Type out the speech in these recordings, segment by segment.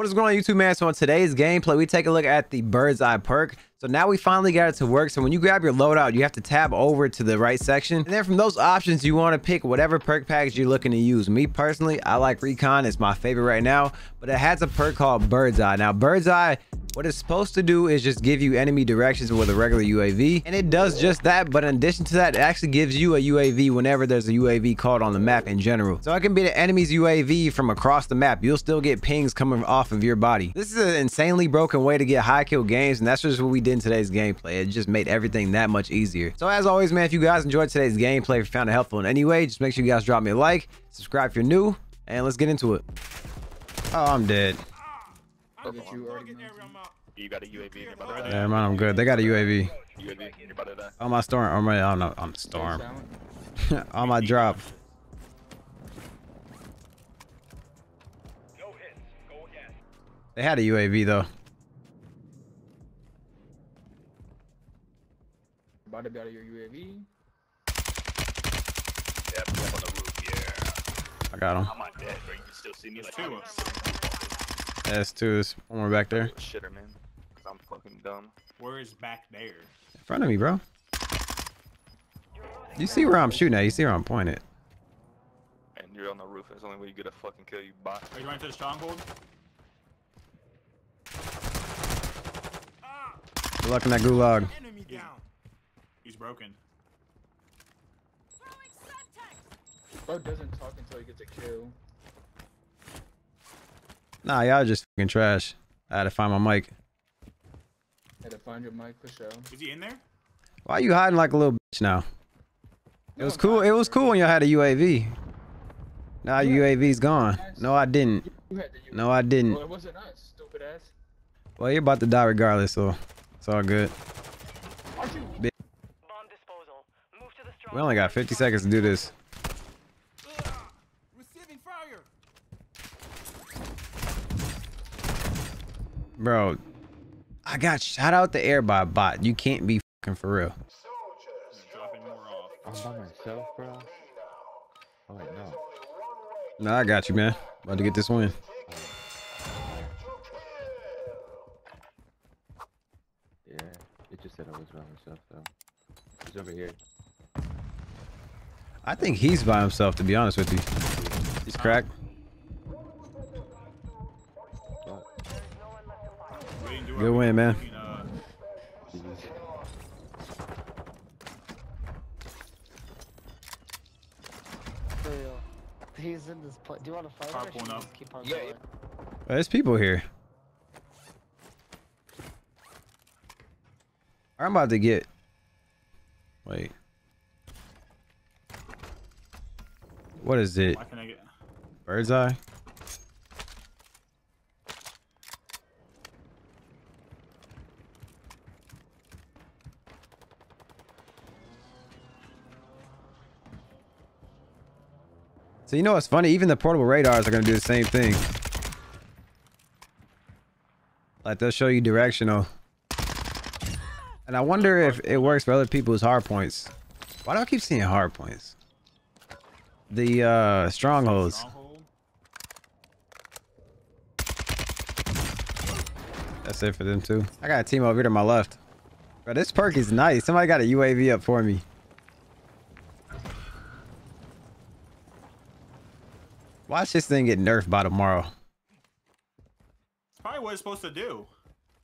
What is going on YouTube man? So on today's gameplay, we take a look at the bird's eye perk. So now we finally got it to work. So when you grab your loadout, you have to tab over to the right section. And then from those options, you want to pick whatever perk package you're looking to use. Me personally, I like Recon. It's my favorite right now. But it has a perk called Bird's Eye. Now Bird's Eye what it's supposed to do is just give you enemy directions with a regular UAV. And it does just that. But in addition to that, it actually gives you a UAV whenever there's a UAV called on the map in general. So it can be the enemy's UAV from across the map. You'll still get pings coming off of your body. This is an insanely broken way to get high kill games. And that's just what we did in today's gameplay. It just made everything that much easier. So as always, man, if you guys enjoyed today's gameplay, if you found it helpful in any way, just make sure you guys drop me a like, subscribe if you're new, and let's get into it. Oh, I'm dead. You got a UAV in your brother. Yeah, man, I'm good. They got a UAV. UAV in your brother. On oh, my storm, on my, I don't know, on storm. on oh, my drop. They had a UAV though. About to be out of your UAV. Yeah, up on the roof. Yeah. I got him. I'm not dead, bro. You can still see me like two. I'm sitting That's two. There's one more back there. shitter, man. Cause I'm fucking dumb. Where is back there? In front of me, bro. You see where I'm shooting at. You see where I'm pointing. And you're on the roof. That's the only way you get a fucking kill, you bot. Are you running to the stronghold? Good luck in that gulag. Enemy down. He's broken. Bro doesn't talk until he gets a kill. Nah, y'all just fucking trash. I had to find my mic. Had to find your mic for show. Is he in there? Why are you hiding like a little bitch now? It was cool. It was cool when y'all had a UAV. Now Yeah. UAV's gone. No, I didn't. You had the UAV. No, I didn't. Well, it wasn't us, stupid ass. Well, you're about to die regardless, so it's all good. We only got 50 seconds to do this. Receiving fire. Bro, I got shot out the air by a bot. You can't be fucking for real. Dropping more off. I'm by myself, bro. Oh wait, no. No, I got you, man. About to get this win. Yeah, it just said I was by myself though. He's over here. I think he's by himself, to be honest with you. He's cracked. But We didn't do Good our- win, man. he's He's in this place. Do you want to fight Car or should pulling we up. just keep on Yeah, going? There's people here. I'm about to get. Wait. What is it? Why can I get? Bird's eye? So you know what's funny? Even the portable radars are gonna do the same thing. Like they'll show you directional. And I wonder if it works for other people's hard points. Why do I keep seeing hard points? The uh strongholds. Stronghold? That's it for them too. I got a team over here to my left. Bro, this perk is nice. Somebody got a UAV up for me. Watch this thing get nerfed by tomorrow. It's probably what it's supposed to do.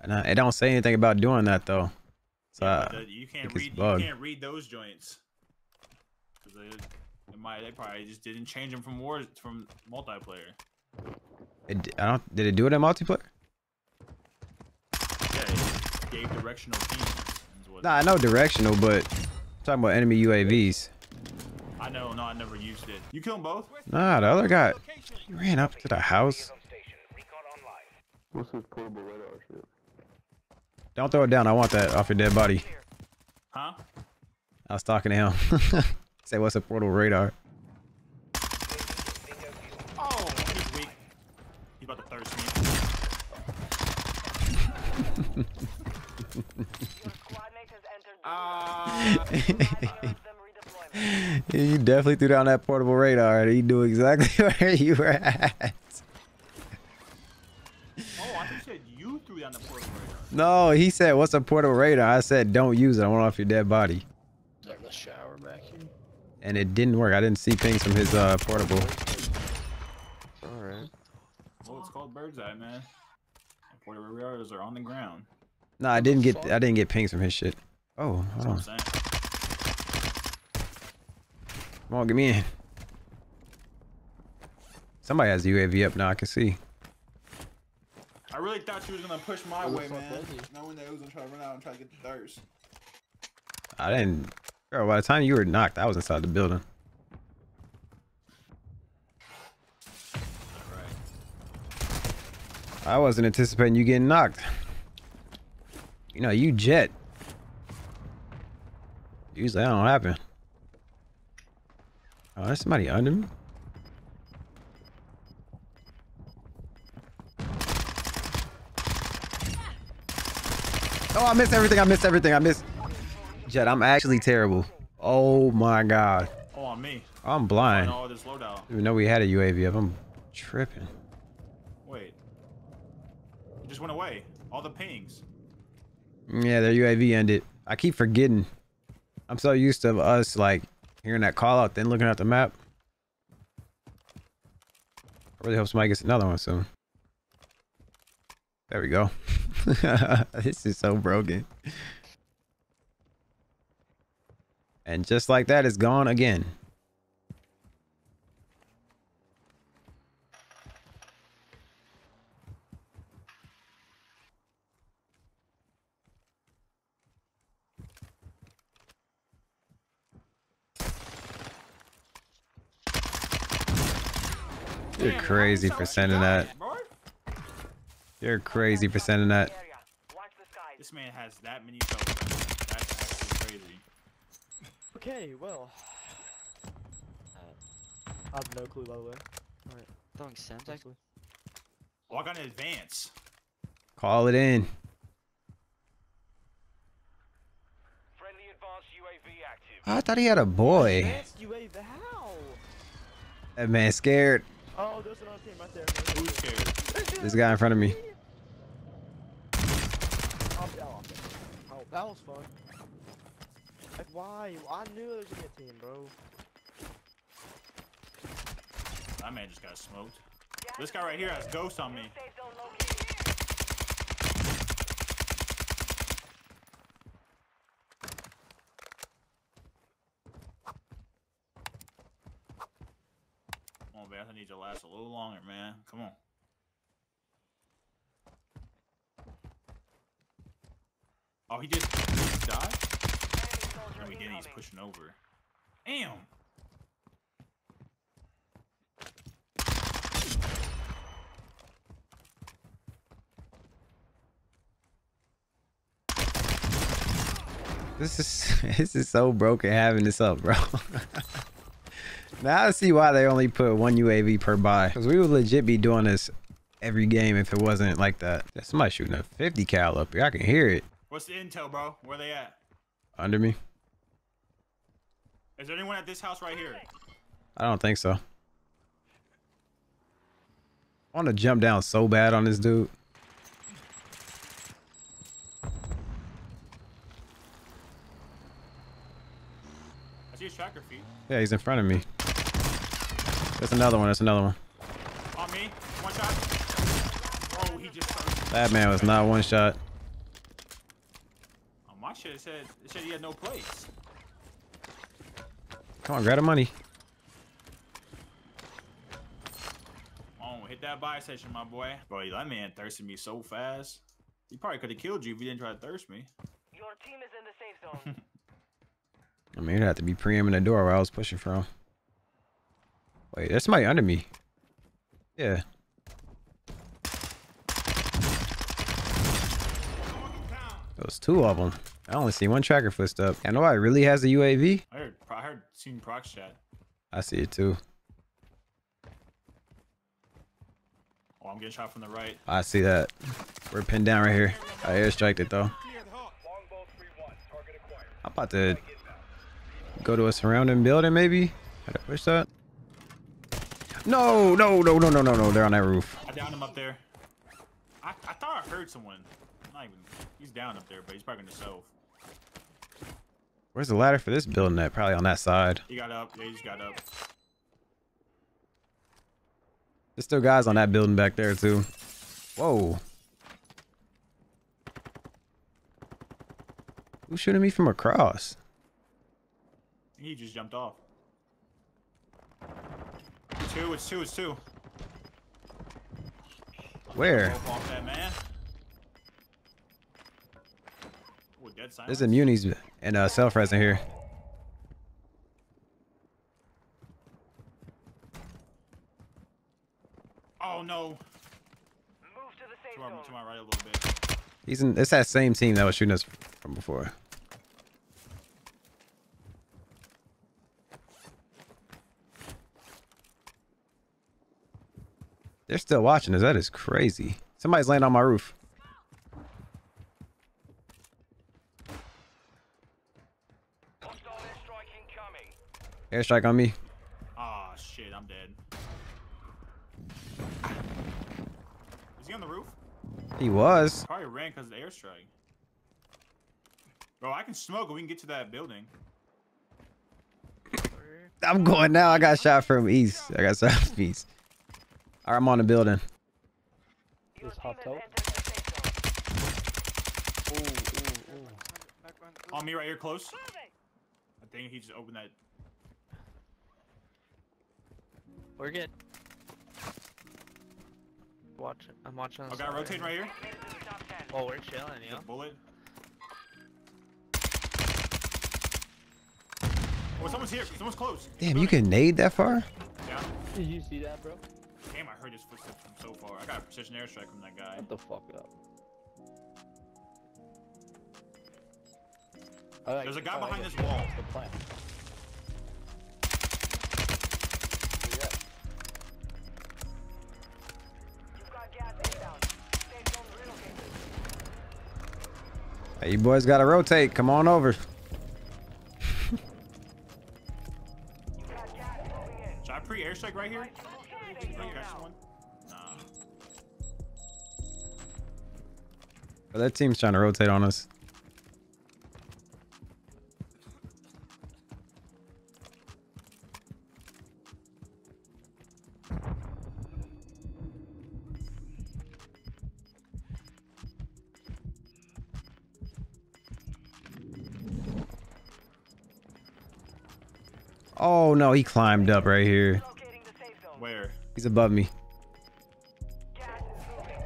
And I, it don't say anything about doing that though. So Yeah, the- you can't read. You can't read those joints. 'Cause They, they might. They probably just didn't change them from war from multiplayer. it, I don't. Did it do it in multiplayer? Yeah, it gave directional themes. Nah, I know directional, but I'm talking about enemy UAVs. I know. No, I never used it. You kill them both? Nah, the other guy he ran up to the house. What's this portable radar shit? Don't throw it down. I want that off your dead body. Huh? I was talking to him. Say, what's a portal radar? Oh, he's weak. He's about to thirst me. Your squad mate has entered the Ah. Advise them redeployment. you definitely threw down that portable radar and he knew exactly where you were at. Oh, I think you said you threw down the portable radar. No, he said, "What's a portable radar?" I said, "Don't use it. I want off your dead body." Like the shower back here. And it didn't work. I didn't see pings from his uh portable. Alright. Well, it's called bird's eye, man. Whatever we are, radars are on the ground. No, I didn't get. I didn't get pings from his shit. Oh, That's hold on. what I'm saying. Come on, get me in. Somebody has the UAV up now. I can see. I really thought you was gonna push my way, fuck man. was he? Knowing that it was gonna try to run out and try to get the thirst. I didn't. Girl, by the time you were knocked, I was inside the building. I wasn't anticipating you getting knocked. You know, you jet. Usually that don't happen. Oh, there's somebody under me. Oh, I missed everything. I missed everything. I missed. I'm actually terrible. Oh my god. Oh, on me. I'm blind. know all this loadout. Even though we had a UAV up, I'm tripping. Wait. It just went away. All the pings. Yeah, their UAV ended. I keep forgetting. I'm so used to us like hearing that call out, then looking at the map. I really hope somebody gets another one soon. There we go. this is so broken. And just like that, it's gone again. You're crazy for sending that. You're crazy for sending that. This man has that many. That's crazy. Okay, well. Uh, I have no clue, by the way. Alright. Throwing Sims actually. Walk on advance. Call it in. Friendly advanced UAV active. I thought he had a boy. UAV, how? That man scared. Oh, there's another team right there. Who's scared? This guy in front of me. Oh, oh, oh, that was fun. Like, why? I knew there was gonna be a team, bro. That man just got smoked. This guy right here has ghost on me. Safe zone located. Come on, Vance. I need you to last a little longer, man. Come on. Oh, he just he just died? No, he didn't. He's pushing over. Damn. This is this is so broken having this up, bro. now I see why they only put one UAV per buy. Cause we would legit be doing this every game if it wasn't like that. Somebody shooting a 50 cal up here. I can hear it What's the intel, bro? Where they at? under me. Is there anyone at this house right here? I don't think so. I want to jump down so bad on this dude. I see his tracker feet. Yeah, he's in front of me. That's another one. That's another one. On me. One shot. Oh, he just started. That man was not one shot. On my shit, it said, it said he had no place. Come on, grab the money. Oh, hit that buy station, my boy. Bro, that man thirsted me so fast. He probably could have killed you if he didn't try to thirst me. Your team is in the safe zone. I mean, it'd have to be preempting the door where I was pushing from. Wait, that's my under me. Yeah. There was two of them. I only see one tracker footstep. I nobody really has a UAV. I heard, I seen Prox chat. I see it too. Oh, I'm getting shot from the right. I see that. We're pinned down right here. I airstriked it though. I'm about to go to a surrounding building maybe. How to push that? No, no, no, no, no, no, no. They're on that roof. I downed him up there. I, I thought I heard someone. Not even. He's down up there, but he's probably gonna self. Where's the ladder for this building at? Probably on that side. He got up. Yeah, he just got up. There's still guys on that building back there too. Whoa. Who's shooting me from across? He just jumped off. Two, it's two, it's two. Where? That man. Ooh, dead. There's a munis and uh, self res in here. Oh no. Move to the safe To my, zone. to my right a little bit. He's in. It's that same team that was shooting us from before. They're still watching us. That is crazy. Somebody's laying on my roof. Airstrike on me. Ah shit, I'm dead. Is he on the roof? He was. Probably ran because of the airstrike. Bro, I can smoke and we can get to that building. I'm going now. I got shot from east. I got shot from east. All right, I'm on the building. Your This team hot has toe? entered the safe zone. Ooh, ooh, ooh. On me right here, close. I think he just opened that. We're good. Watch. I'm watching. I got side. rotating right here. Made it to the top 10. Oh, we're chilling, There's yo. bullet. Oh, someone's here. Someone's close. Damn, you can nade that far? Yeah. Did you see that, bro? Damn, I heard his footsteps from so far. I got a precision airstrike from that guy. What the fuck up? Like- There's a guy behind this wall. The plan. Hey, you boys gotta rotate. Come on over. You've got gas moving. Should I pre airstrike right here? Move to the safe Did I zone catch now. someone? Nah. Oh, that team's trying to rotate on us. Oh no, he climbed up right here. Locating the safe zone. Where? He's above me. Gas is moving.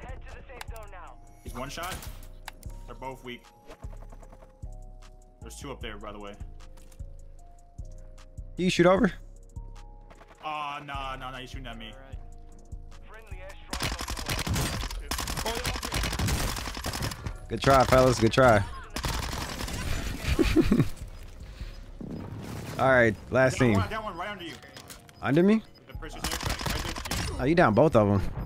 Head to the safe zone now. He's one shot. They're both weak. There's two up there, by the way. You shoot over? Oh, nah, nah, nah. He's shooting at me. Friendly airstrike on the way. Good try, fellas. Good try. All right, last team. one, down one right under me? With the precision airstrike. Right there. Yeah. Oh, you down both of them.